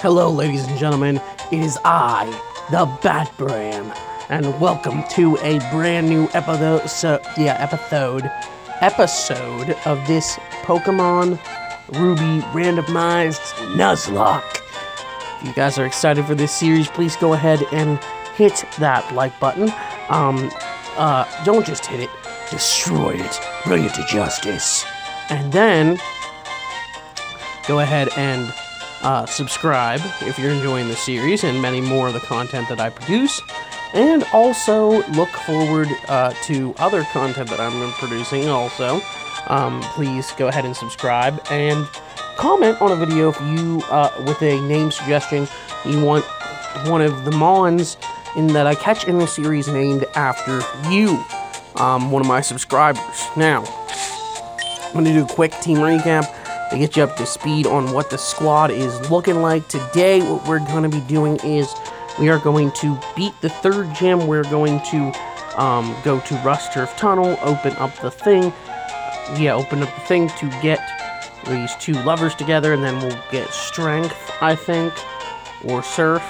Hello, ladies and gentlemen. It is I, the Batbran, and welcome to a brand new episode. So, yeah, episode, episode of this Pokemon Ruby randomized Nuzlocke. If you guys are excited for this series, please go ahead and hit that like button. Um, uh, don't just hit it, destroy it, bring it to justice, and then go ahead and uh, subscribe if you're enjoying the series and many more of the content that I produce. And also look forward uh, to other content that I'm producing. Also, um, please go ahead and subscribe and comment on a video if you, uh, with a name suggestion, you want one of the Mons in that I catch in the series named after you, um, one of my subscribers. Now, I'm going to do a quick team recap to get you up to speed on what the squad is looking like. Today, what we're going to be doing is we are going to beat the third gym. We're going to um, go to Rusturf Tunnel, open up the thing. Yeah, open up the thing to get these two lovers together, and then we'll get Strength, I think, or Surf.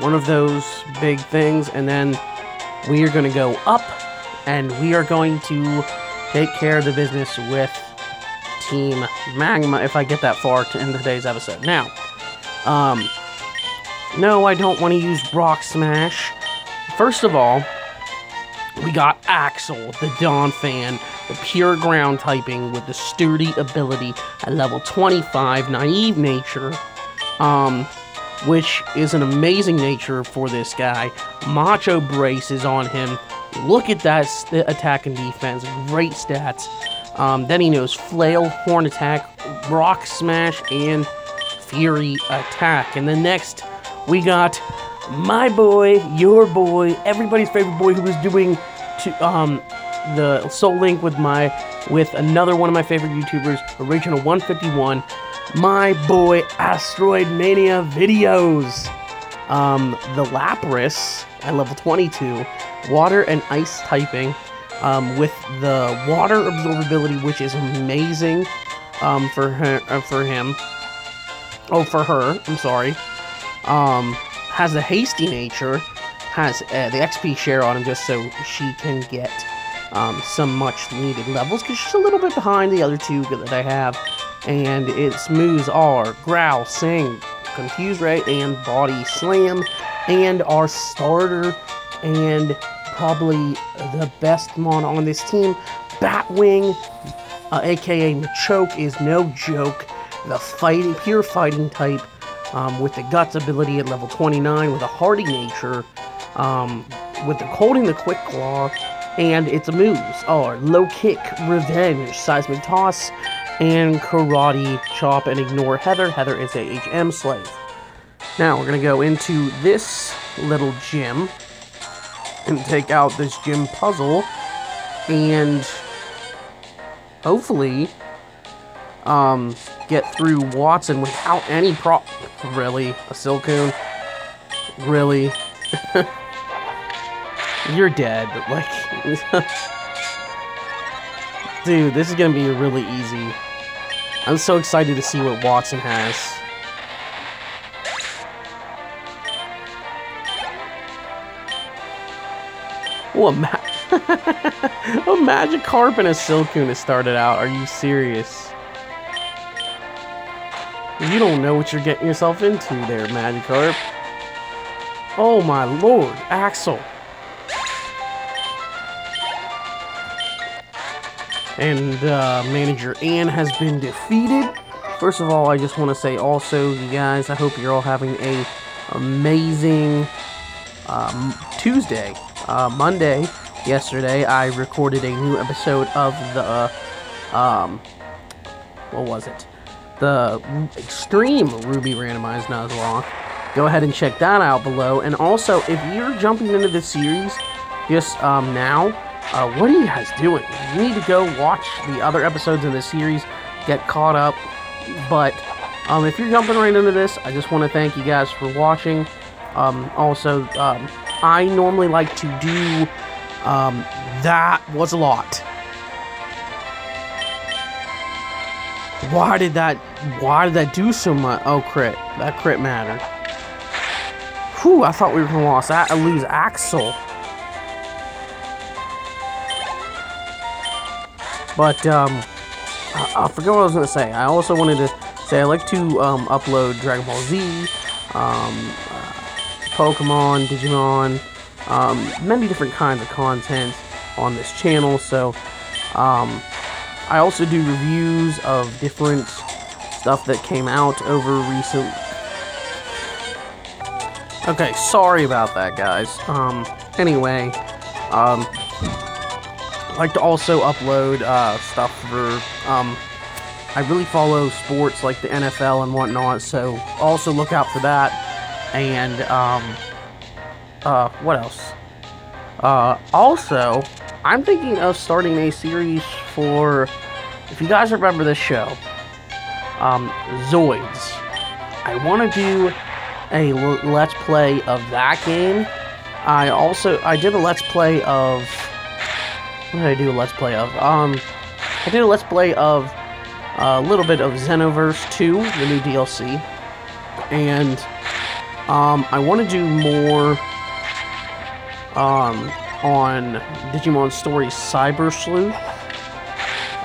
One of those big things, and then we are going to go up, and we are going to take care of the business with Team Magma if I get that far to end today's episode. Now, um, no, I don't want to use Rock Smash. First of all, we got Axel, the Donphan, the pure ground typing with the sturdy ability at level 25, naive nature, um, which is an amazing nature for this guy. Macho Brace is on him. Look at that st- attack and defense, great stats. Um, then he knows Flail, Horn Attack, Rock Smash, and Fury Attack. And then next, we got my boy, your boy, everybody's favorite boy who was doing to, um, the Soul Link with my with another one of my favorite YouTubers, Original 151, my boy Asteroid Mania videos. Um, the Lapras at level 22, water and ice typing, um, with the water absorbability, which is amazing um, for her, uh, for him. Oh, for her. I'm sorry. Um, has a hasty nature, has uh, the XP share on him just so she can get um, some much needed levels because she's a little bit behind the other two that I have. And its moves are Growl, Sing, Confuse Ray, and Body Slam. And our starter and probably the best mon on this team, Batwing, uh, aka Machoke, is no joke. The fighting, pure fighting type, um, with the guts ability at level 29, with a hardy nature, um, with the holding the quick claw, and its a moves are low kick, revenge, seismic toss, and karate chop and ignore Heather. Heather is a HM slave. Now we're gonna go into this little gym and take out this gym puzzle and hopefully um, get through Wattson without any pro. Really? A Silcoon? Really? You're dead. But like. Dude, this is gonna be really easy. I'm so excited to see what Wattson has. Oh, a, ma- a Magikarp and a Silcoon has started out. Are you serious? You don't know what you're getting yourself into there, Magikarp. Oh my lord, Axel. And uh, manager Ann has been defeated. First of all, I just want to say also, you guys, I hope you're all having a amazing um, Tuesday. Uh, Monday, yesterday, I recorded a new episode of the, um, what was it? The Extreme Ruby Randomized Nuzlocke. Go ahead and check that out below. And also, if you're jumping into this series just um, now, uh, what are you guys doing? You need to go watch the other episodes in this series, get caught up. But um, if you're jumping right into this, I just want to thank you guys for watching. Um, also, um, I normally like to do um, that was a lot. Why did that, why did that do so much? Oh, crit. That crit mattered. Whew, I thought we were gonna lose, lose Axel. But, um, I, I forget what I was gonna say. I also wanted to say I like to, um, upload Dragon Ball Z, um, Pokemon, Digimon, um, many different kinds of content on this channel. So, um, I also do reviews of different stuff that came out over recent. Okay, sorry about that, guys. Um, anyway, um, I like to also upload uh, stuff for. Um, I really follow sports like the NFL and whatnot, so also look out for that. And um, uh, what else? Uh, also, I'm thinking of starting a series for, if you guys remember this show, um, Zoids. I want to do a let's play of that game. I also I did a let's play of what did I do a let's play of? Um, I did a let's play of a little bit of Xenoverse 2, the new DLC, and um, I want to do more um, on Digimon Story Cyber Sleuth,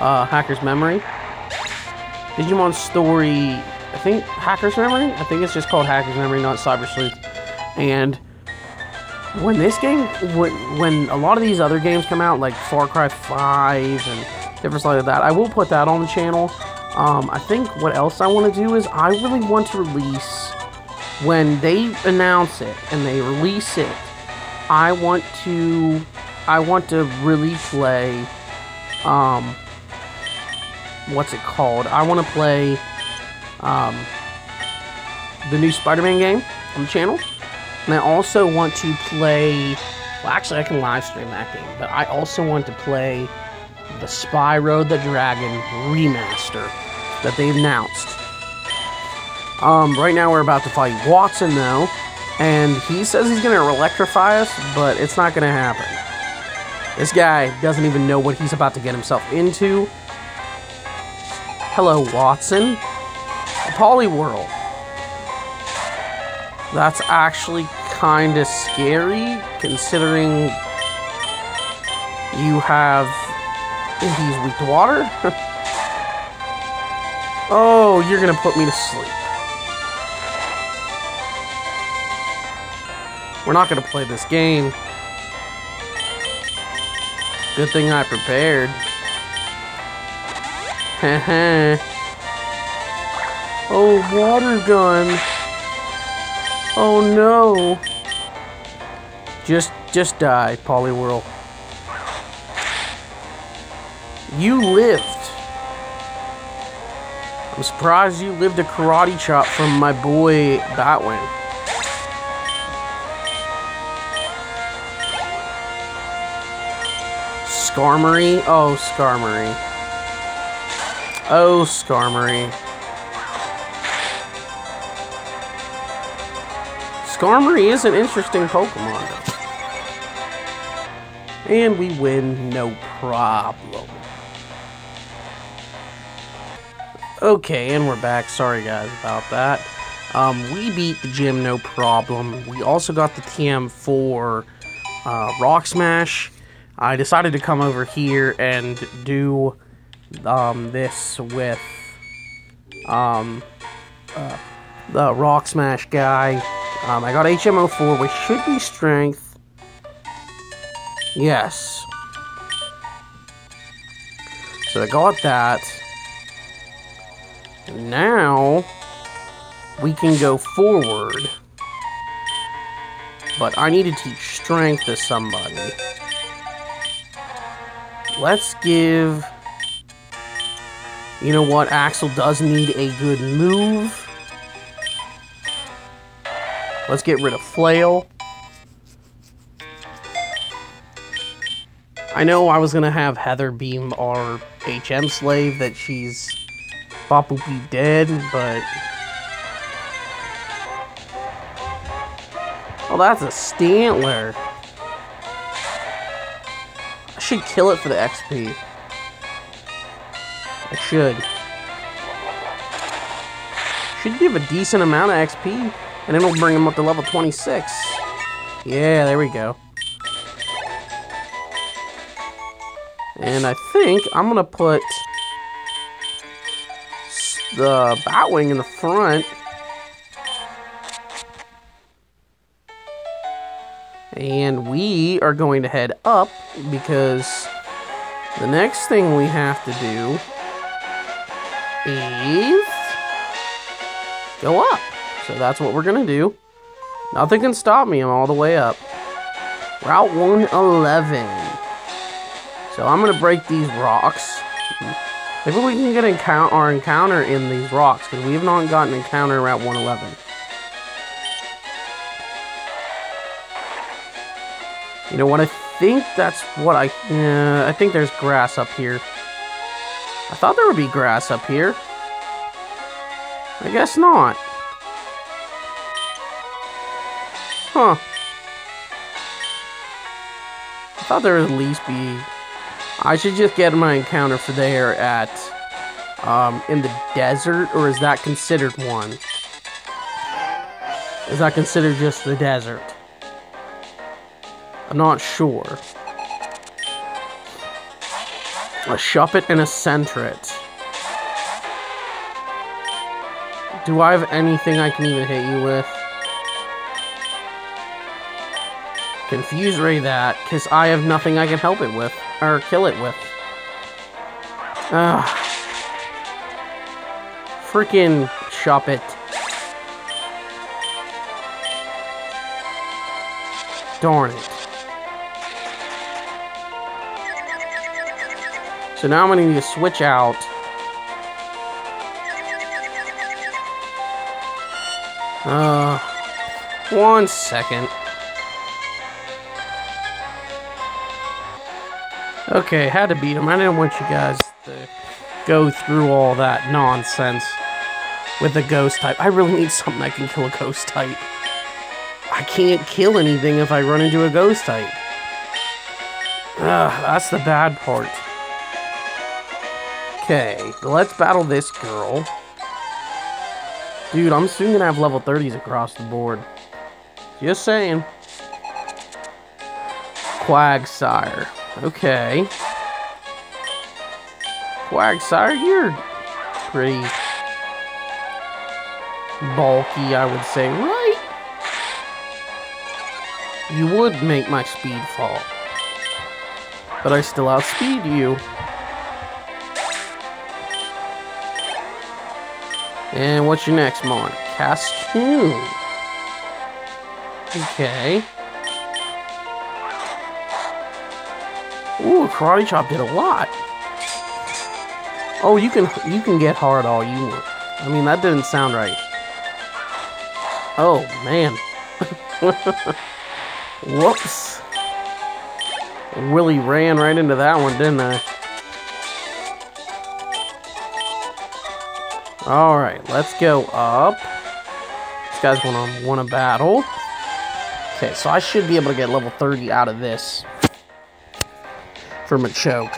uh, Hacker's Memory. Digimon Story, I think Hacker's Memory? I think it's just called Hacker's Memory, not Cyber Sleuth. And when this game, when, when a lot of these other games come out, like Far Cry 5 and different stuff like that, I will put that on the channel. Um, I think what else I want to do is I really want to release, when they announce it and they release it, I want to I want to really play um what's it called? I want to play um the new Spider-Man game on the channel. And I also want to play well actually I can live stream that game, but I also want to play the Spyro the Dragon remaster that they announced. Um right now we're about to fight Wattson though and he says he's to electrify us, but it's not to happen. This guy doesn't even know what he's about to get himself into. Hello, Wattson. A Poliwhirl. That's actually kind of scary, considering you have. He's weak to water? oh, you're gonna put me to sleep. We're not gonna play this game. Good thing I prepared. oh, water gun. Oh no. Just just die, Poliwhirl. You lived. I'm surprised you lived a karate chop from my boy Batwing. Skarmory? Oh, Skarmory. Oh, Skarmory. Skarmory is an interesting Pokemon. And we win, no problem. Okay, and we're back. Sorry, guys, about that. Um, we beat the gym, no problem. We also got the TM for uh, Rock Smash. I decided to come over here and do um, this with um, uh, the Rock Smash guy. Um, I got HM04, which should be Strength. Yes. So I got that. Now we can go forward. But I need to teach Strength to somebody. Let's give... You know what? Axel does need a good move. Let's get rid of Flail. I know I was gonna have Heather beam our HM slave that she's Bop be dead, but... Oh, that's a Stantler. Should kill it for the XP. I should. should give a decent amount of XP, and we'll bring him up to level 26. Yeah, there we go. And I think I'm gonna put the Batwing in the front. And we are going to head up because the next thing we have to do is go up. So that's what we're going to do. Nothing can stop me. I'm all the way up. Route 111. So I'm going to break these rocks. Maybe we can get encou our encounter in these rocks because we have not gotten encounter Route 111. You know what? I think that's what I. Uh, I think there's grass up here. I thought there would be grass up here. I guess not. Huh. I thought there would at least be. I should just get my encounter for there at. Um, in the desert, or is that considered one? Is that considered just the desert? I'm not sure. A Shuppet and a Sentret. Do I have anything I can even hit you with? Confuse Ray that, because I have nothing I can help it with, or kill it with. Ah. Freaking Shuppet. Darn it. So now I'm going to need to switch out. Uh, one second. Okay, had to beat him. I didn't want you guys to go through all that nonsense with the ghost type. I really need something that can kill a ghost type. I can't kill anything if I run into a ghost type. Ugh, that's the bad part. Okay, let's battle this girl. Dude, I'm soon gonna have level 30s across the board. Just saying. Quagsire. Okay. Quagsire, you're pretty bulky, I would say, right? You would make my speed fall. But I still outspeed you. And what's your next mon? Cascoon. Okay. Ooh, Karate Chop did a lot. Oh, you can you can get hard all you want. I mean, that didn't sound right. Oh, man. Whoops. Willie ran right into that one, didn't I? Alright, let's go up. This guy's want a battle. Okay, so I should be able to get level 30 out of this. From a choke.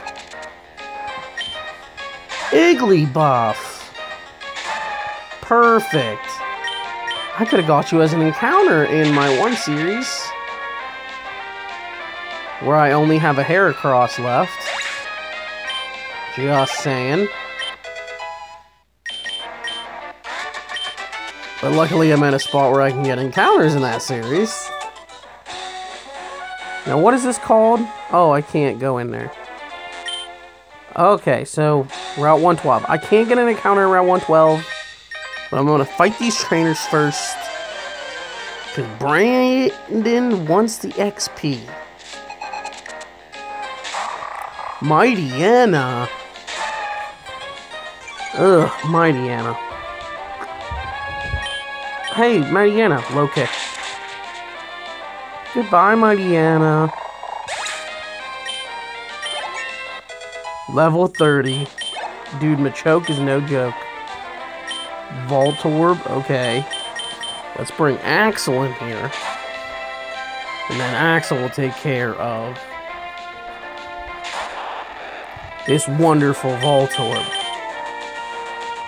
Igglybuff. Perfect. I could have got you as an encounter in my one series. Where I only have a Heracross left. Just saying. But luckily I'm at a spot where I can get encounters in that series. Now what is this called? Oh, I can't go in there. Okay, so Route 112. I can't get an encounter in Route 112. But I'm to fight these trainers first. Because Brandon wants the XP. Mightyena. Ugh, Mightyena. Hey, Mightyena, low kick. Goodbye, Mightyena. Level 30. Dude, Machoke is no joke. Voltorb, okay. Let's bring Axel in here. And then Axel will take care of this wonderful Voltorb.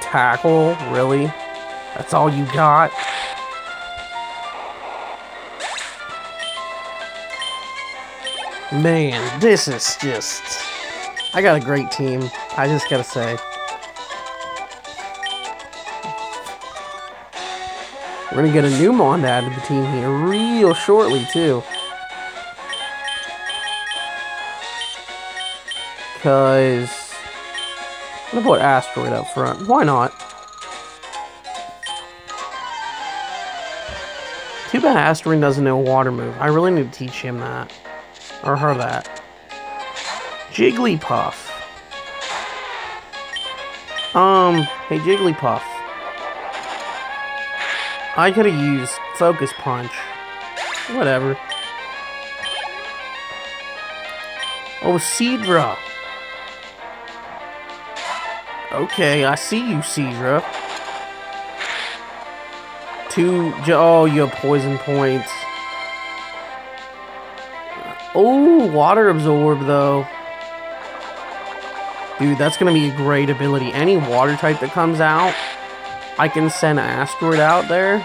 Tackle, really? That's all you got? Man, this is just... I got a great team. I just gotta say. We're gonna get a new Mon added to the team here real shortly, too. Because... I'm gonna put Asteroid up front. Why not? Too bad Asteroid doesn't know water move. I really need to teach him that. Or her that. Jigglypuff. Um, hey Jigglypuff. I could have used Focus Punch. Whatever. Oh, Seadra. Okay, I see you, Seadra. Two, oh, you have poison points. Oh, water absorb, though. Dude, that's to be a great ability. Any water type that comes out, I can send Asteroid out there.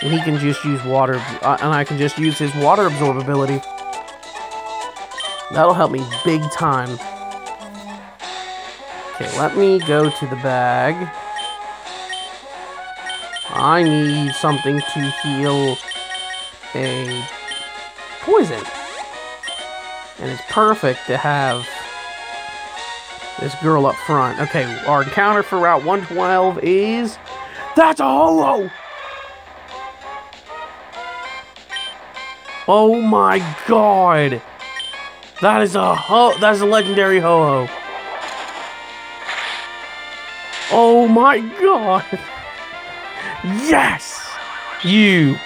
And he can just use water, uh, and I can just use his water absorb ability. That'll help me big time. Okay, let me go to the bag. I need something to heal a poison. And it's perfect to have this girl up front. Okay, our encounter for Route 112 is... That's a Ho-Oh! Oh my god! That is a ho- That is a legendary Ho-Oh. Oh my god! Yes! You!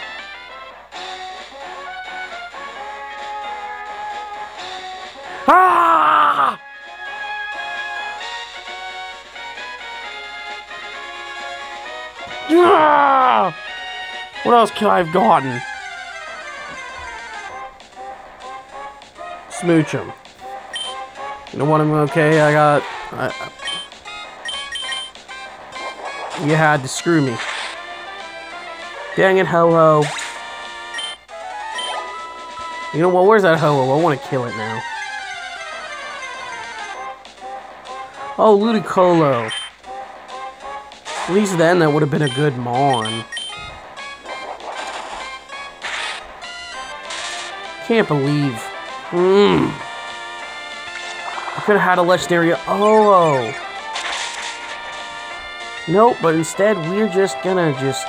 Ah! Ah! What else could I have gotten? Smoochum. You know what? I'm okay. I got. I, you had to screw me. Dang it, Ho-Oh. You know what? Where's that Ho-Oh? I want to kill it now. Oh, Ludicolo. At least then that would have been a good Mon. Can't believe. Hmm. I could have had a legendary. Oh. Nope, but instead we're just gonna just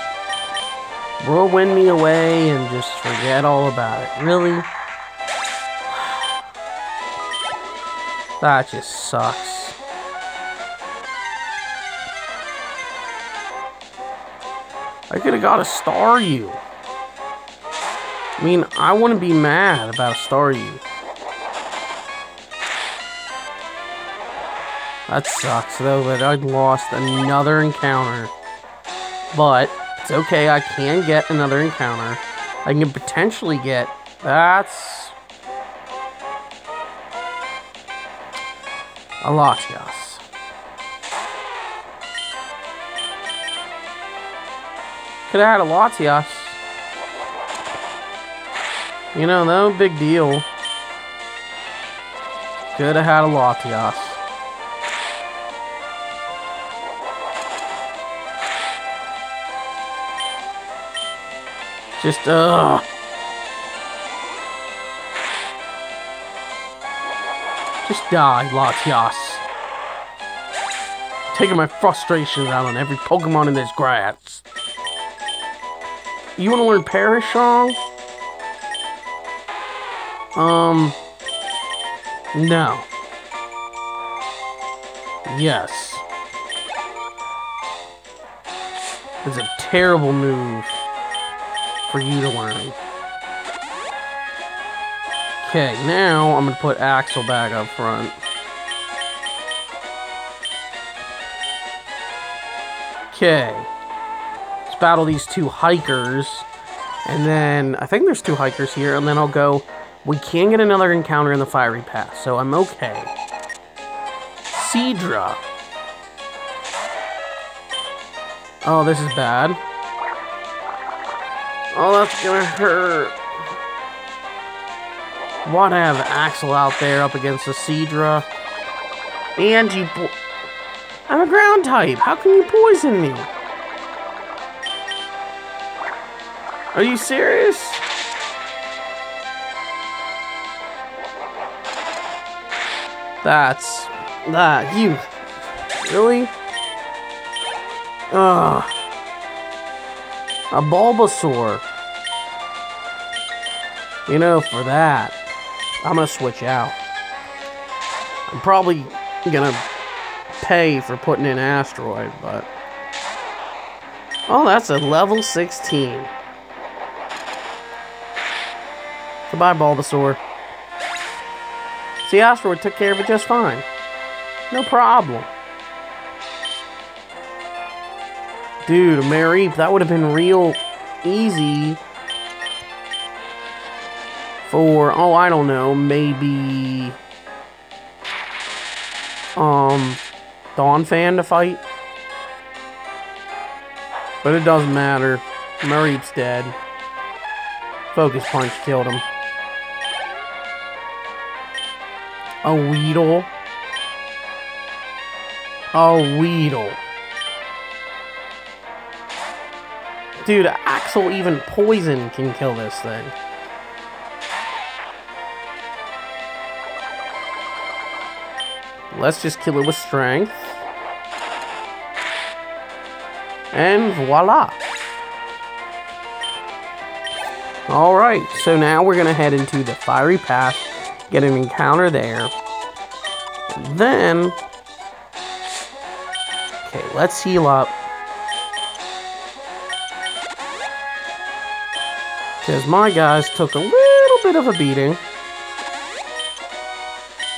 whirlwind me away and just forget all about it. Really? That just sucks. I could have got a Staryu. I mean, I wouldn't be mad about a Staryu. That sucks though, that I lost another encounter. But, it's okay, I can get another encounter. I can potentially get... That's... A Latias. Could have had a Latias. You know, no big deal. Could have had a Latias. Just, uh... Just die, Latias. Taking my frustrations out on every Pokemon in this grass. You want to learn Perish Song? Um... No. Yes. It's a terrible move for you to learn. Okay, now I'm to put Axel back up front. Okay. Let's battle these two hikers. And then, I think there's two hikers here, and then I'll go... We can get another encounter in the Fiery Path, so I'm okay. Seadra. Oh, this is bad. Oh, that's gonna hurt. Do I have Axel out there up against the Seadra? And you... I'm a ground type. How can you poison me? Are you serious? That's... That... You... Really? Ugh. A Bulbasaur. You know, for that, I'm gonna switch out. I'm probably gonna pay for putting in Asteroid, but... Oh, that's a level 16. Goodbye, Bulbasaur. See, Asteroid took care of it just fine. No problem. Dude, Mareep, that would have been real easy for, oh, I don't know, maybe, um, Donphan to fight. But it doesn't matter. Mareep's dead. Focus Punch killed him. A Weedle. A Weedle. Dude, Axel even poison can kill this thing. Let's just kill it with strength. And voila. Alright, so now we're going to head into the Fiery Path, get an encounter there. Then... Okay, let's heal up. Because my guys took a little bit of a beating.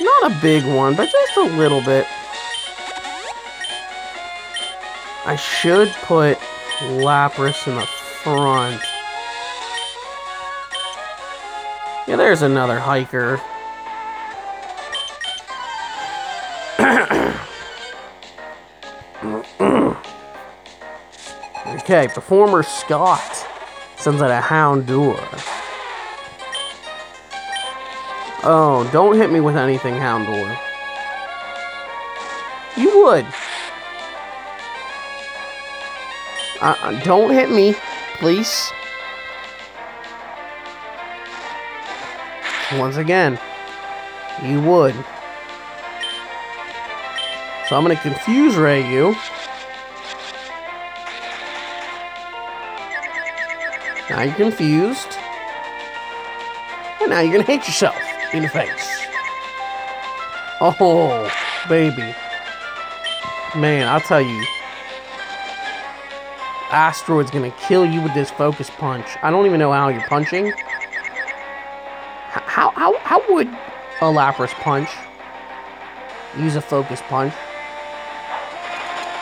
Not a big one, but just a little bit. I should put Lapras in the front. Yeah, there's another hiker. okay, performer Scott sends out a Houndour. Oh, don't hit me with anything, Houndour. You would. Uh, uh, don't hit me, please. Once again, you would. So I'm to confuse Ray you. Now you're confused. And now you're gonna hate yourself in the face. Oh, baby. Man, I'll tell you. Asteroid's gonna kill you with this focus punch. I don't even know how you're punching. How, how, how would a Lapras punch use a focus punch?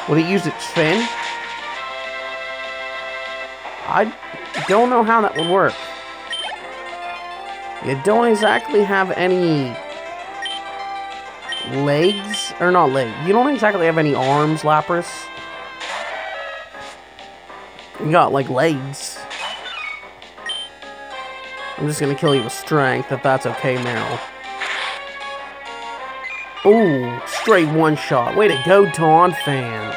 Would it use its fin? I don't know how that would work. You don't exactly have any legs, or not legs, you don't exactly have any arms, Lapras. You got, like, legs. I'm just gonna kill you with strength, if that's okay, Meryl. Ooh, straight one shot. Way to go, Fan.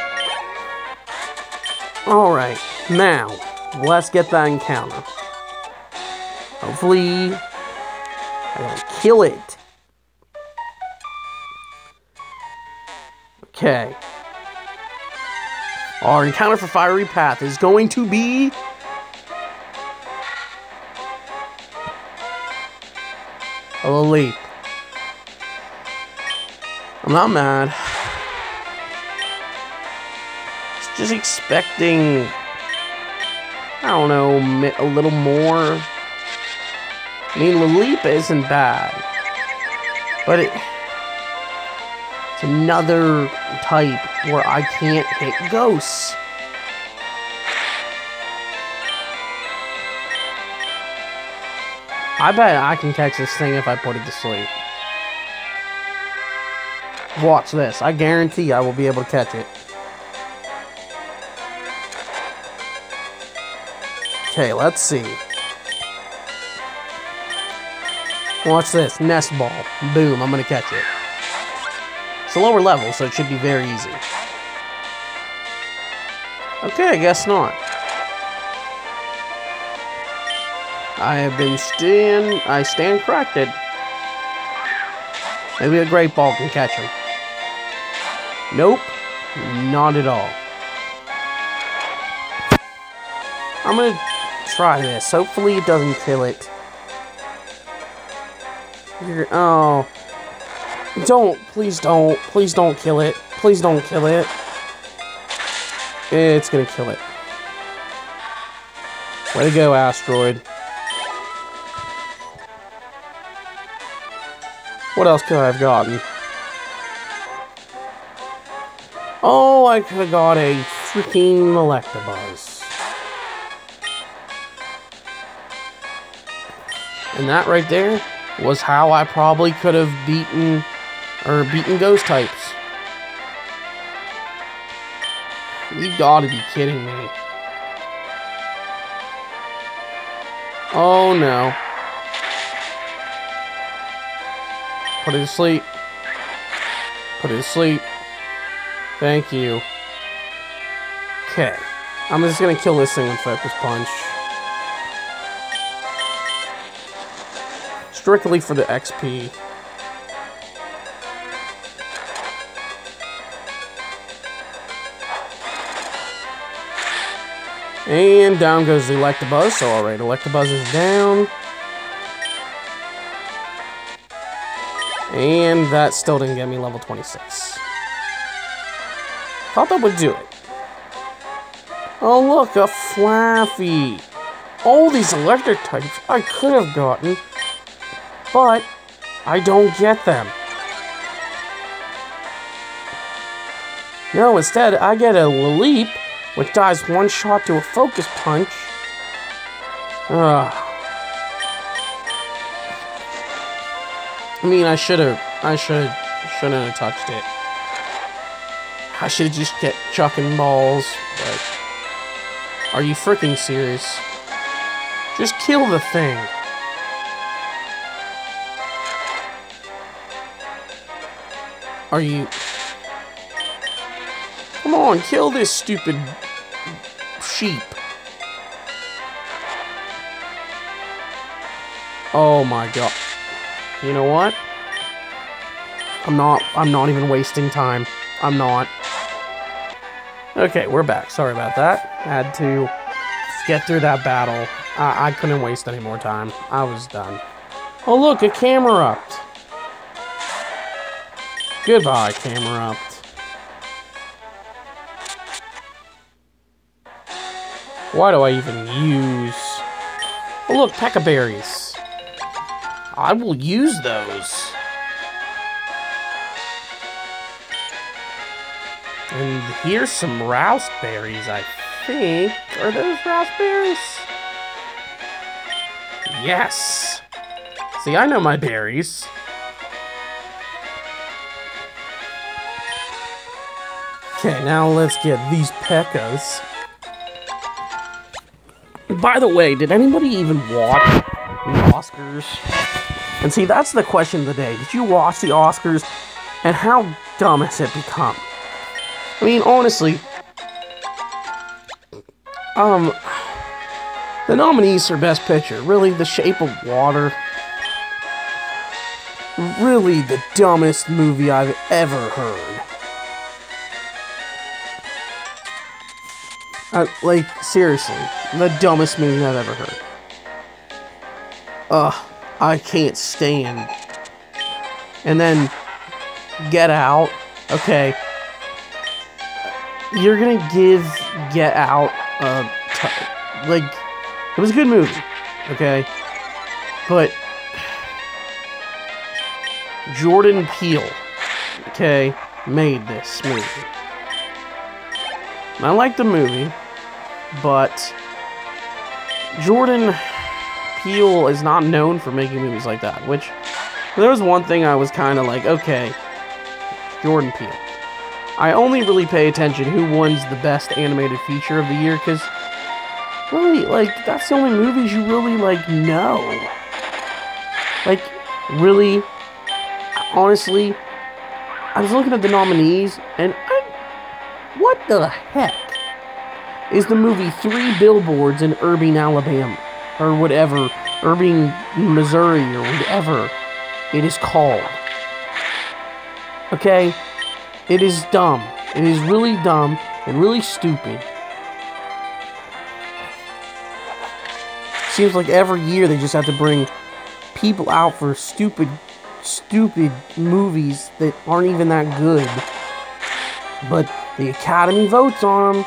Alright, now, let's get that encounter. Hopefully, I gotta kill it. Okay. Our encounter for Fiery Path is going to be... Lileep. I'm not mad. Just expecting I don't know, a little more. I mean, Lileep isn't bad. But it, it's another type where I can't hit ghosts. I bet I can catch this thing if I put it to sleep. Watch this. I guarantee I will be able to catch it. Okay, let's see. Watch this. Nest ball. Boom, I'm gonna catch it. It's a lower level, so it should be very easy. Okay, I guess not. I have been stand I stand corrected. Maybe a great ball can catch him. Nope, not at all. I'm gonna try this. Hopefully it doesn't kill it. You're, oh. Don't, please don't, please don't kill it. Please don't kill it. It's gonna kill it. Way to go, asteroid. What else could I have gotten? Oh, I could have got a freaking Electabuzz. And that right there was how I probably could have beaten or beaten ghost types. You gotta be kidding me. Oh no. Put it to sleep. Put it to sleep. Thank you. Okay. I'm just gonna kill this thing with Focus Punch. Strictly for the XP. And down goes the Electabuzz. So, alright, Electabuzz is down. And that still didn't get me level 26. Thought that would do it. Oh, look, a Flaaffy. All these electric types I could have gotten, but I don't get them. No, instead, I get a Leap, which dies one shot to a Focus Punch. Ugh. I mean, I should have, I should, shouldn't have touched it. I should have just kept chucking balls, but are you freaking serious? Just kill the thing. Are you... Come on, kill this stupid sheep. Oh my god. You know what? I'm not, I'm not even wasting time. I'm not. Okay, we're back. Sorry about that. Had to get through that battle. I, I couldn't waste any more time. I was done. Oh look, a Camerupt. Goodbye, Camerupt. Why do I even use... Oh look, Pecha Berries. I will use those. And here's some Rawst berries, I think. Are those Rawst berries? Yes. See, I know my berries. Okay, now let's get these Pechas. By the way, did anybody even watch the Oscars? And see, that's the question of the day. Did you watch the Oscars? And how dumb has it become? I mean, honestly, um, the nominees for Best Picture, really, The Shape of Water, really the dumbest movie I've ever heard. Like, seriously, the dumbest movie I've ever heard. Ugh, I can't stand. And then, Get Out, okay. You're gonna give Get Out a t- like, it was a good movie, okay? But, Jordan Peele, okay, made this movie. I like the movie, but Jordan Peele is not known for making movies like that. Which there was one thing I was kind of like, okay, Jordan Peele. I only really pay attention who wins the best animated feature of the year because really, like, that's the only movies you really, like, know. Like, really, honestly, I was looking at the nominees, and I, what the heck is the movie Three Billboards in Irving, Alabama, or whatever, Irving, Missouri, or whatever it is called? Okay, it is dumb. It is really dumb and really stupid. Seems like every year they just have to bring people out for stupid, stupid movies that aren't even that good. But the Academy votes on them.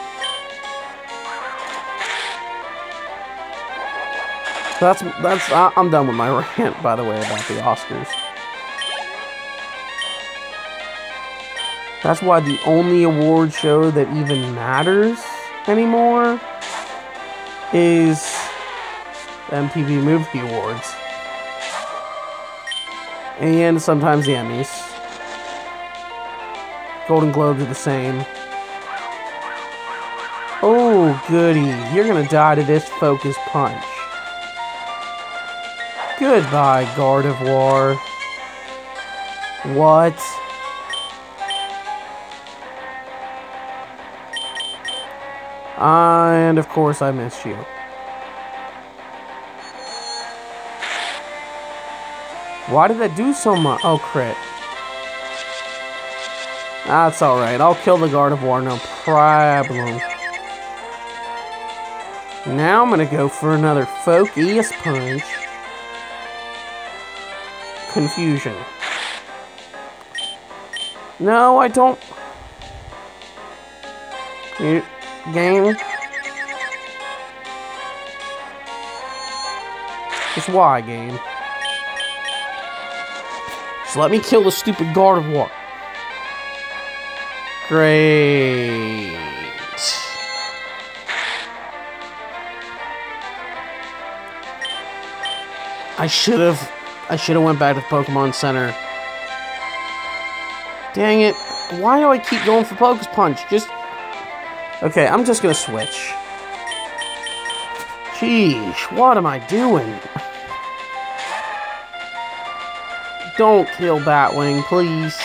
That's that's I'm done with my rant, by the way, about the Oscars. That's why the only award show that even matters anymore is MTV Movie Awards. And sometimes the Emmys. Golden Globes are the same. Oh, goody. You're gonna die to this focus punch. Goodbye, Gardevoir. What? and of course, I missed you. Why did that do so much? Oh, crit. That's alright. I'll kill the Gardevoir, no problem. Now I'm gonna go for another Focus Punch. Confusion. No, I don't. Game. Just why, game? Let me kill the stupid Gardevoir. Great. I should have I should have went back to the Pokemon Center. Dang it. Why do I keep going for Focus Punch? Just Okay, I'm just gonna switch. Sheesh, what am I doing? Don't kill Batwing, please.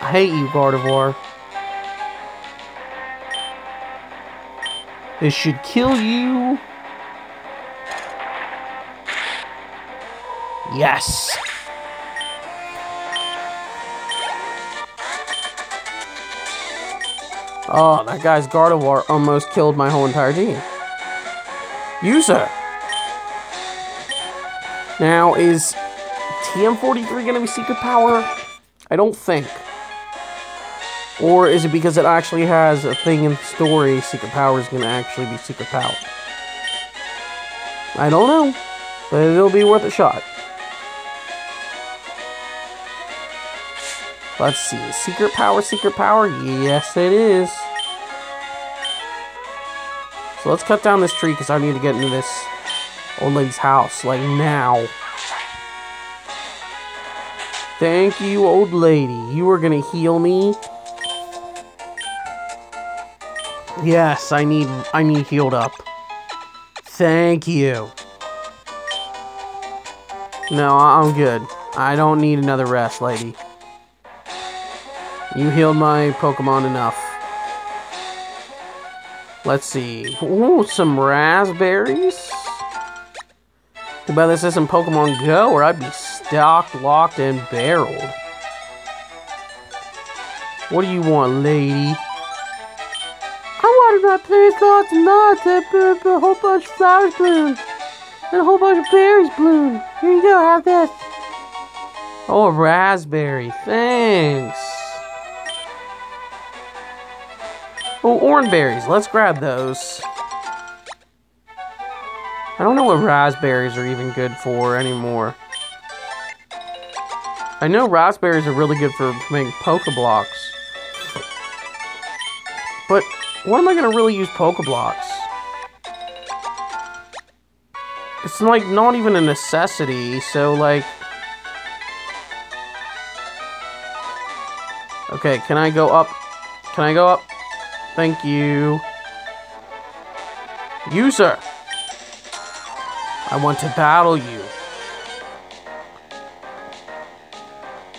I hate you, Gardevoir. This should kill you. Yes. Oh, that guy's Gardevoir almost killed my whole entire team. User. Now, is TM43 going to be Secret Power? I don't think. Or is it because it actually has a thing in the story, Secret Power is going to actually be Secret Power? I don't know, but it'll be worth a shot. Let's see. Secret power, secret power? Yes, it is. So let's cut down this tree because I need to get into this old lady's house, like now. Thank you, old lady. You are gonna heal me. Yes, I need I need healed up. Thank you. No, I'm good. I don't need another rest, lady. You healed my Pokemon enough. Let's see. Ooh, some Razz Berries? Too bad this isn't Pokemon Go, or I'd be stocked, locked, and barreled. What do you want, lady? I wanted my of nuts and a whole bunch of flowers bloom. And a whole bunch of berries bloom. Here you go, have this. Oh, a Razz Berry. Thanks. Oh, Oran Berries. Let's grab those. I don't know what Razz Berries are even good for anymore. I know Razz Berries are really good for making Pokeblocks. But what am I going to really use Pokeblocks? It's like not even a necessity, so like... Okay, can I go up? Can I go up? Thank you. User! I want to battle you.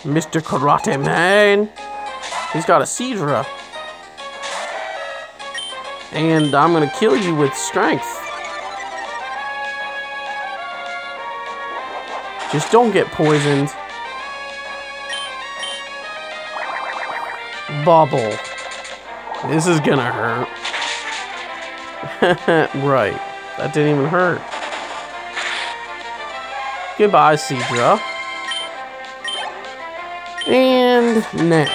Mr. Karate Man. He's got a Seadra. And I'm gonna kill you with strength. Just don't get poisoned. Bubble. This is gonna hurt. right. That didn't even hurt. Goodbye, Seadra. And now.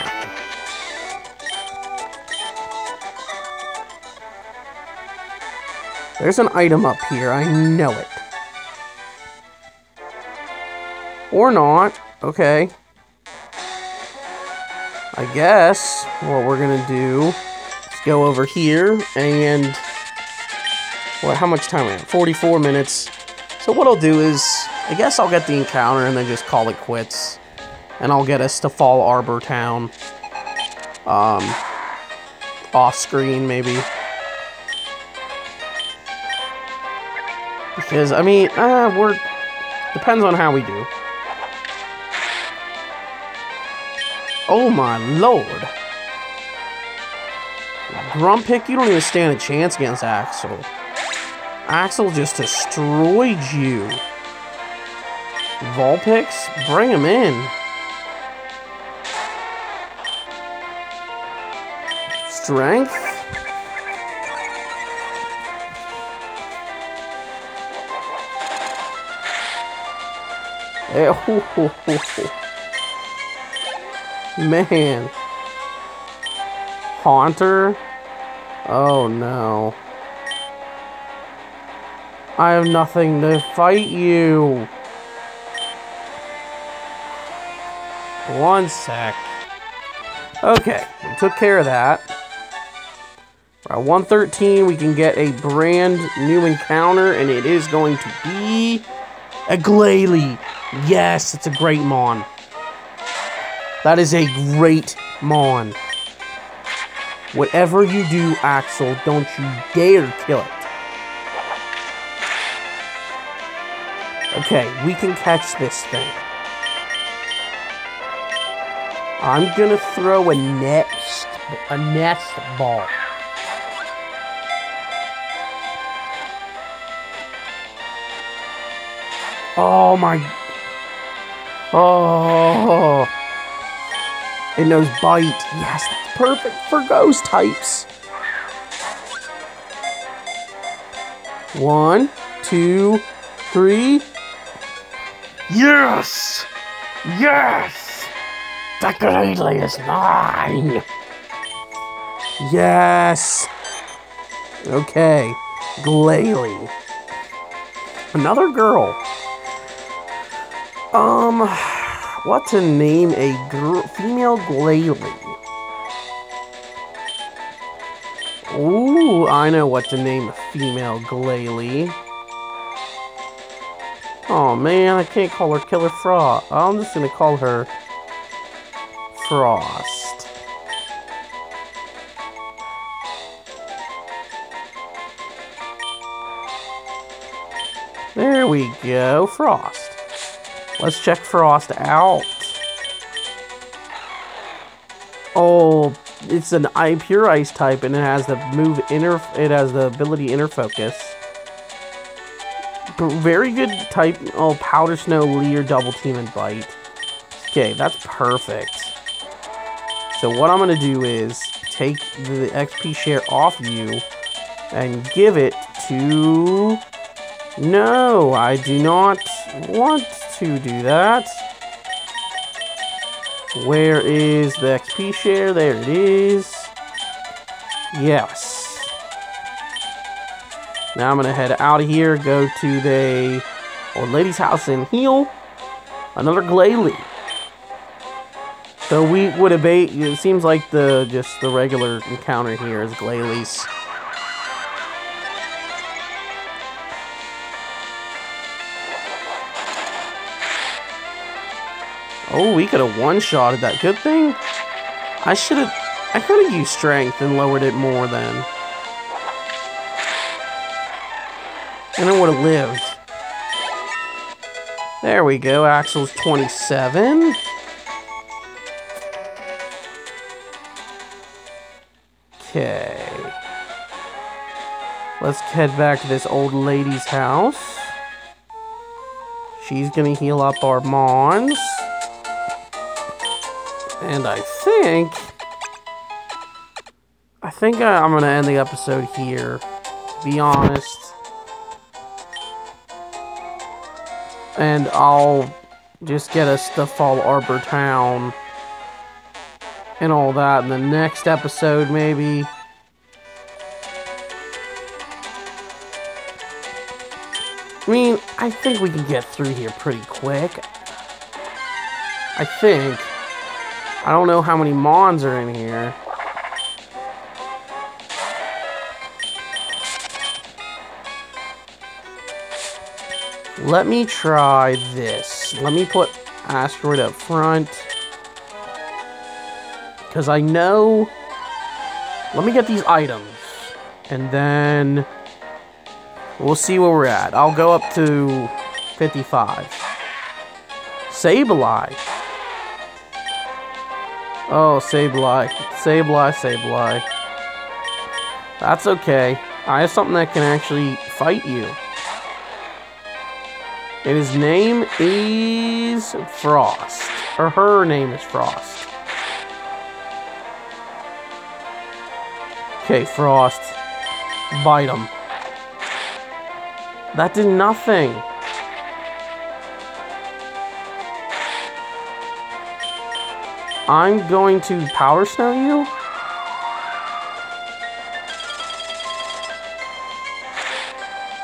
There's an item up here. I know it. Or not. Okay. I guess what we're gonna do go over here and what how much time we have? 44 minutes. So what I'll do is I guess I'll get the encounter and then just call it quits. And I'll get us to Fallarbor Town. Um off screen maybe. Because I mean, uh we're depends on how we do. Oh my lord. Grumpig, you don't even stand a chance against Axel. Axel just destroyed you. Vulpix, bring him in. Strength? Man. Haunter? Oh no. I have nothing to fight you. One sec. Okay, we took care of that. At 113, we can get a brand new encounter, and it is going to be a Glalie. Yes, it's a great Mon. That is a great Mon. Whatever you do, Axel, don't you dare kill it. Okay, we can catch this thing. I'm gonna throw a nest, a nest ball. Oh my. Oh. It knows bite. Yes, that's perfect for ghost types. One, two, three. Yes! Yes! The Glalie is mine! Yes! Okay, Glalie. Another girl. Um, what to name a female Glalie? Ooh, I know what to name a female Glalie. Oh man, I can't call her Killer Frost. I'm just gonna call her Frost. There we go, Frost. Let's check Frost out. Oh, it's an pure ice type, and it has the move inner. It has the ability inner focus. B- Very good type. Oh, powder snow, leer, double team, and bite. Okay, that's perfect. So what I'm gonna do is take the XP share off you and give it to. No, I do not want to do that. Where is the XP share? There it is. Yes. Now I'm gonna head out of here, go to the old lady's house and heal. Another Glalie. So we would abate. It seems like the just the regular encounter here is Glalies. Oh, we could have one-shotted that. Good thing. I should have. I could have used strength and lowered it more then. And I would have lived. There we go. Axel's 27. Okay. Let's head back to this old lady's house. She's gonna heal up our Mons. And I think... I think I, I'm gonna end the episode here. To be honest. And I'll just get us to Fallarbor Town and all that in the next episode, maybe. I mean, I think we can get through here pretty quick. I think. I don't know how many Mons are in here. Let me try this. Let me put Asteroid up front. Because I know... Let me get these items. And then... We'll see where we're at. I'll go up to 55. Sableye. Oh, Sableye. save Sableye. That's okay. I have something that can actually fight you. And his name is Frost. Or her name is Frost. Okay, Frost. Bite him. That did nothing. I'm going to power snow you?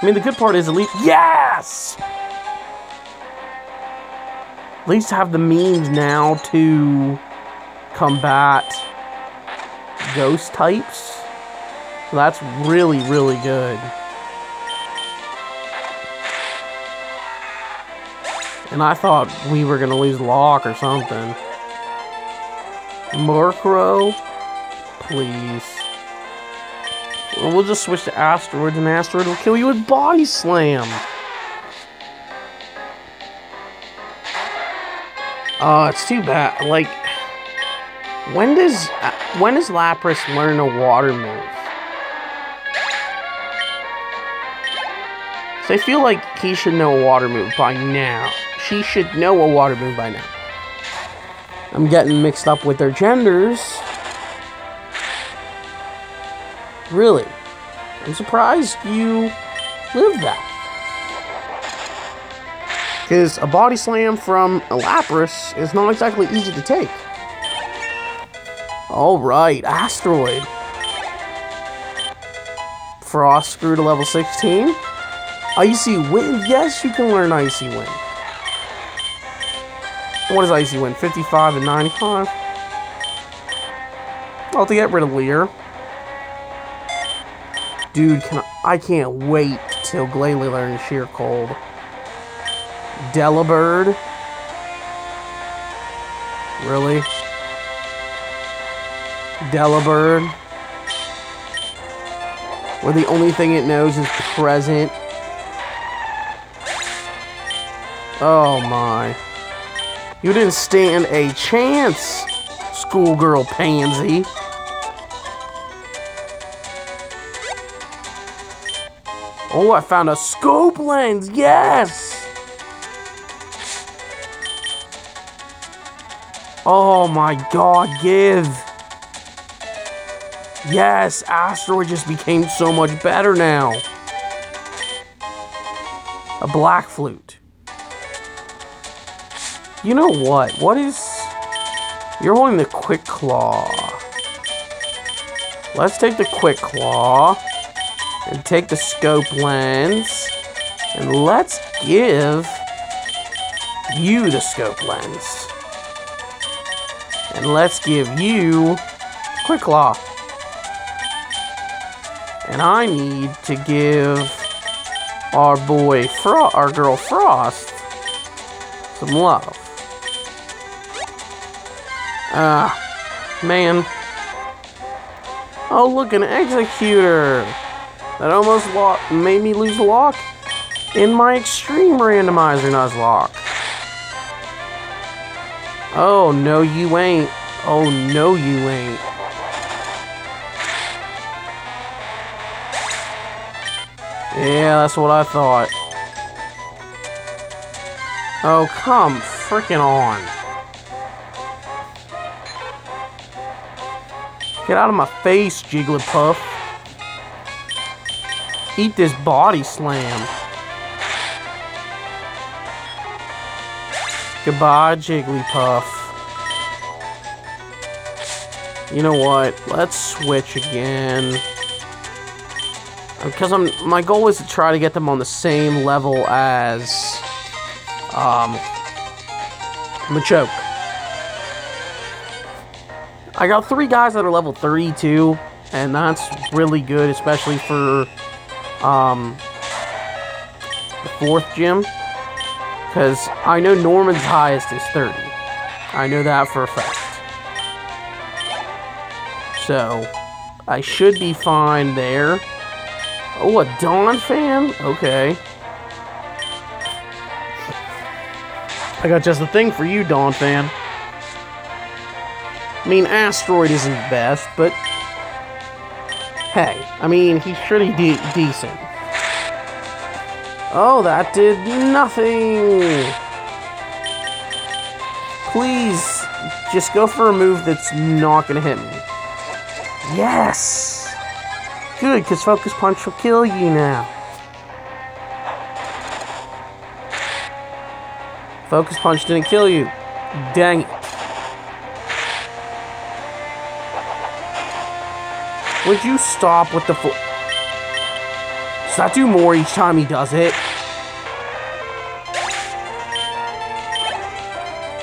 I mean, the good part is at least. Yes! At least have the means now to combat ghost types. So that's really, really good. And I thought we were going to lose Locke or something. Murkrow, please. Well, just switch to Asteroids, and Asteroid will kill you with Body Slam. Oh, it's too bad. Like, when does when does Lapras learn a water move? So I feel like he should know a water move by now. She should know a water move by now. I'm getting mixed up with their genders. Really? I'm surprised you lived that. Because a body slam from Lapras is not exactly easy to take. Alright, Asteroid. Frost grew to level 16. Icy Wind? Yes, you can learn Icy Wind. What is Icy win? 55 and 95? I'll have to get rid of Leer. Dude, can I, I can't wait till Glalie learns Sheer Cold. Delibird? Really? Delibird? Where the only thing it knows is the present. Oh my. You didn't stand a chance, schoolgirl pansy. Oh, I found a scope lens. Yes! Oh my god, give. Yes, Asteroid just became so much better now. A black flute. You know what? What is... You're holding the Quick Claw. Let's take the Quick Claw. And take the Scope Lens. And let's give you the Scope Lens. And let's give you Quick Claw. And I need to give our boy, Fro- our girl Frost, some love. Ah, man. Oh, look, an Exeggutor. That almost lo- made me lose the lock. in my extreme randomizer Nuzlocke. Oh, no, you ain't. Oh, no, you ain't. Yeah, that's what I thought. Oh, come freaking on. Get out of my face, Jigglypuff. Eat this body slam. Goodbye, Jigglypuff. You know what? Let's switch again. Because I'm my goal is to try to get them on the same level as um Machoke. I got three guys that are level 32, and that's really good, especially for um, the fourth gym. Because I know Norman's highest is 30. I know that for a fact. So, I should be fine there. Oh, a Donphan? Okay. I got just the thing for you, Donphan. I mean, Asteroid isn't the best, but hey, I mean, he's pretty de decent. Oh, that did nothing. Please, just go for a move that's not gonna hit me. Yes! Good, because Focus Punch will kill you now. Focus Punch didn't kill you. Dang it. Would you stop with the fo- Does that do more each time he does it?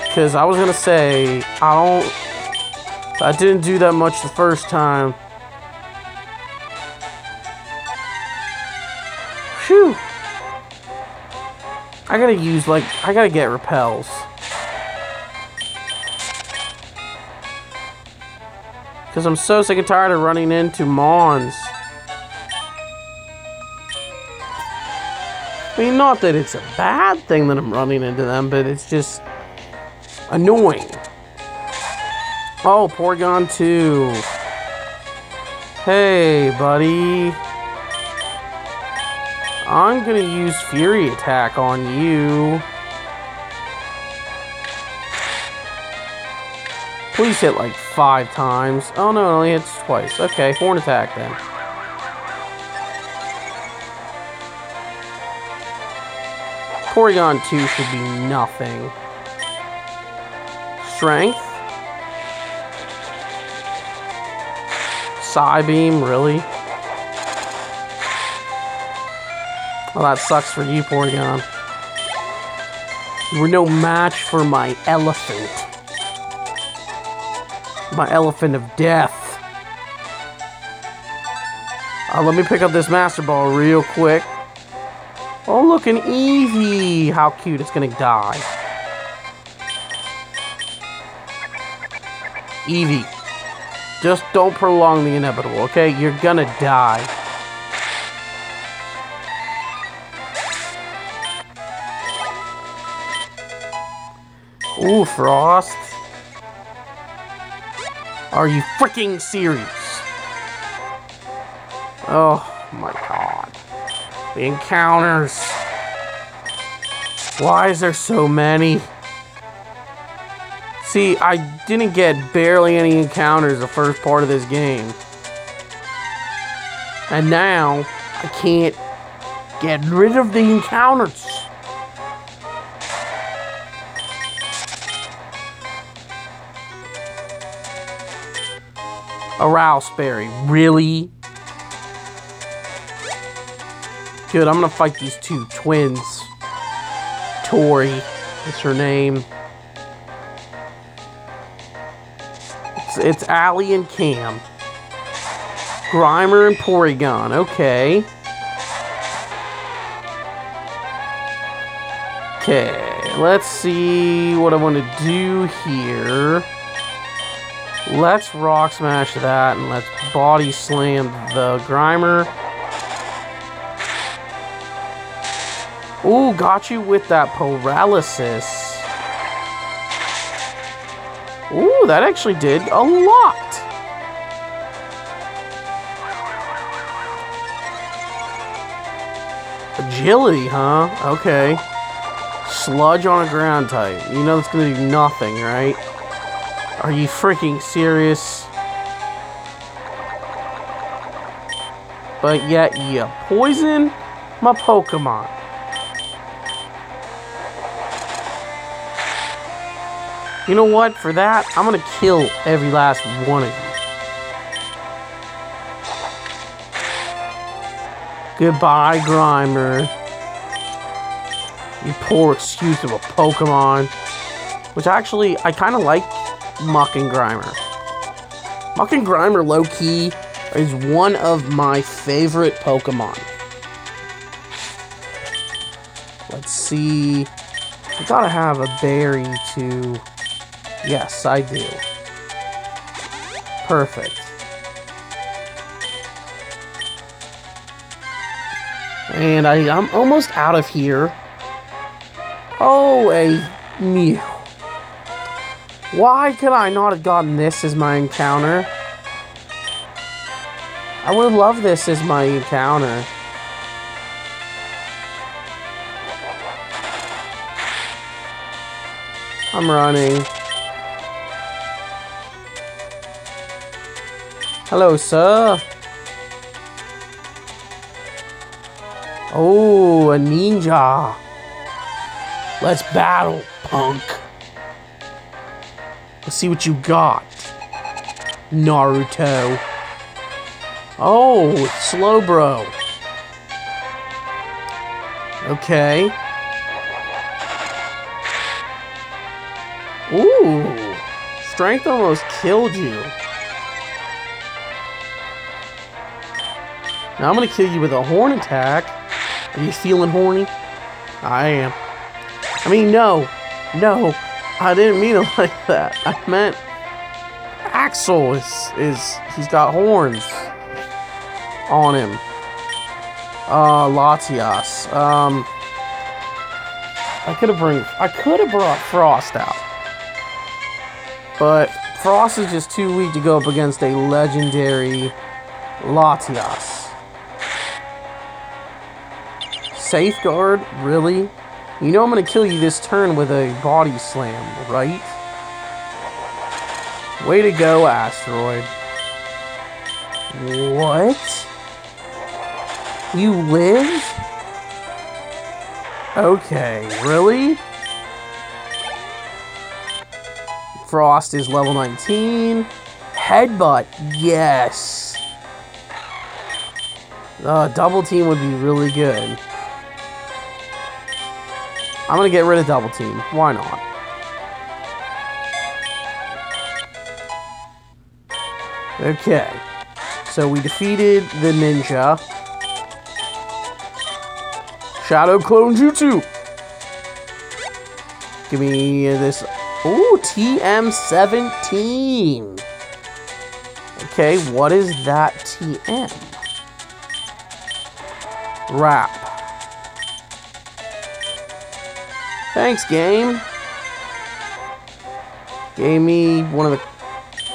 Because I was gonna say, I don't. I didn't do that much the first time. Phew. I gotta use, like, I gotta get repels. Because I'm so sick and tired of running into Mons. I mean, not that it's a bad thing that I'm running into them, but it's just annoying. Oh, Porygon 2. Hey, buddy. I'm gonna use Fury Attack on you. Please hit like five times. Oh no, it only hits twice. Okay, horn attack then. Porygon 2 should be nothing. Strength? Psybeam, really? Well, that sucks for you, Porygon. You were no match for my elephant my elephant of death. Uh, let me pick up this Master Ball real quick. Oh, look, an Eevee! How cute, it's gonna die. Eevee, just don't prolong the inevitable, okay? You're gonna die. Ooh, Frost. Are you freaking serious? Oh my god. The encounters. Why is there so many? See, I didn't get barely any encounters the first part of this game. And now, I can't get rid of the encounters. A Rawst Berry. Really? Good, I'm gonna fight these two twins. Tori is her name. It's, it's Allie and Cam. Grimer and Porygon. Okay. Okay, let's see what I want to do here. Let's rock smash that and let's body slam the Grimer. Ooh, got you with that paralysis. Ooh, that actually did a lot. Agility, huh? Okay. Sludge on a ground type. You know it's gonna do nothing, right? Are you freaking serious? But yet you poison my Pokemon. You know what? For that, I'm gonna kill every last one of you. Goodbye, Grimer. You poor excuse of a Pokemon. Which actually, I kind of like Muk and Grimer. Muk and Grimer, low key, is one of my favorite Pokemon. Let's see. I gotta have a berry to. Yes, I do. Perfect. And I, I'm almost out of here. Oh, a Mew. Why could I not have gotten this as my encounter? I would love this as my encounter. I'm running. Hello, sir. Oh, a ninja. Let's battle, punk. Let's see what you got. Naruto. Oh, Slowbro. Okay. Ooh. Strength almost killed you. Now I'm gonna kill you with a horn attack. Are you feeling horny? I am. I mean, no. No. I didn't mean it like that. I meant Axel is is he's got horns on him. Uh Latias. Um I could have bring I could have brought Frost out. But Frost is just too weak to go up against a legendary Latias. Safeguard? Really? You know I'm gonna kill you this turn with a body slam, right? Way to go, Asteroid. What? You live? Okay, really? Frost is level 19. Headbutt, yes. Uh, double team would be really good. I'm gonna get rid of double team. Why not? Okay. So we defeated the ninja. Shadow Clone Jutsu. Give me this. Ooh, TM17. Okay, what is that TM? Wrap. Thanks, game. Gave me one of the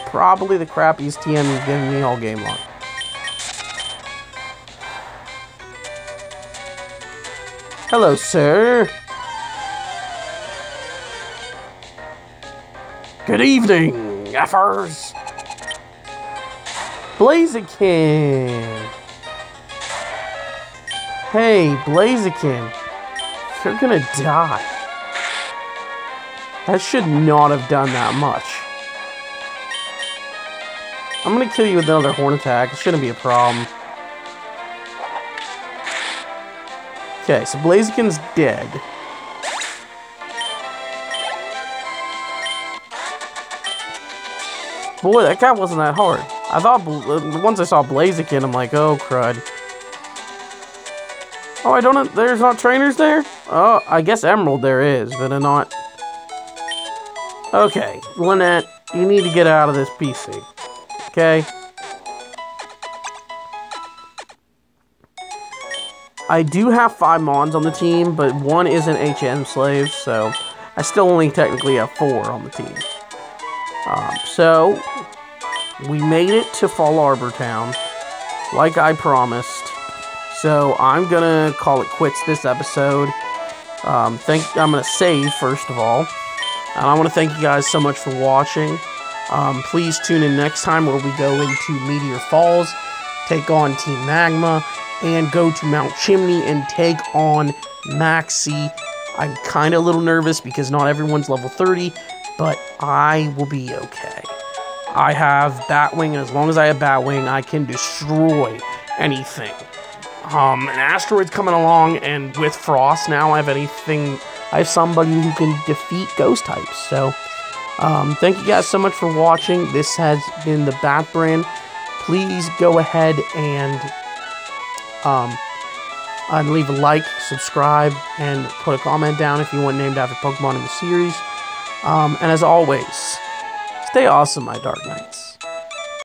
probably the crappiest TM you've given me all game long. Hello, sir. Good evening, effers. Blaziken. Hey, Blaziken. You're gonna die. That should not have done that much. I'm gonna kill you with another horn attack. It shouldn't be a problem. Okay, so Blaziken's dead. Boy, that guy wasn't that hard. I thought, uh, once I saw Blaziken, I'm like, oh, crud. Oh, I don't, know there's not trainers there? Oh, I guess Emerald there is, but not. Okay, Lynette, you need to get out of this PC. Okay? I do have five Mons on the team, but one is an HM slave, so I still only technically have four on the team. Um, so, we made it to Fallarbor Town, like I promised. So, I'm gonna call it quits this episode. Um, thank, I'm gonna save, first of all. And I want to thank you guys so much for watching. Um, please tune in next time where we go into Meteor Falls, take on Team Magma, and go to Mount Chimney and take on Maxie. I'm kind of a little nervous because not everyone's level 30, but I will be okay. I have Batwing, and as long as I have Batwing, I can destroy anything. Um, an asteroid's coming along, and with Frost now, I have anything. I have somebody who can defeat ghost types. So, um, thank you guys so much for watching. This has been the Batbran. Please go ahead and um, and leave a like, subscribe, and put a comment down if you want named after Pokemon in the series. Um, and as always, stay awesome, my Dark Knights.